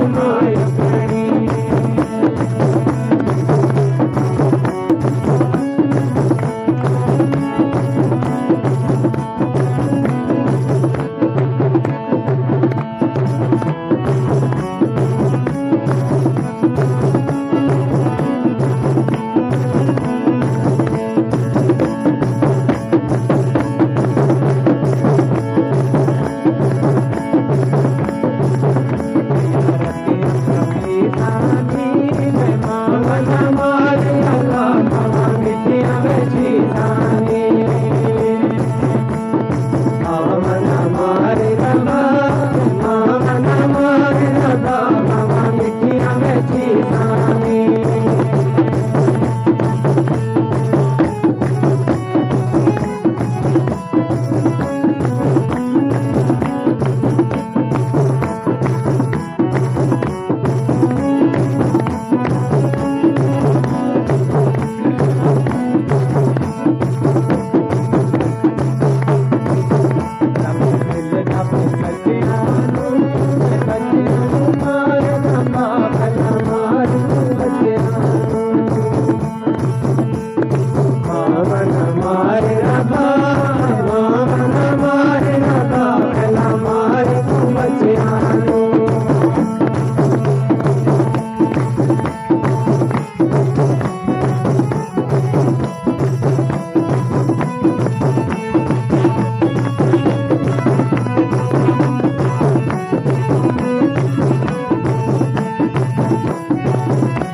my you.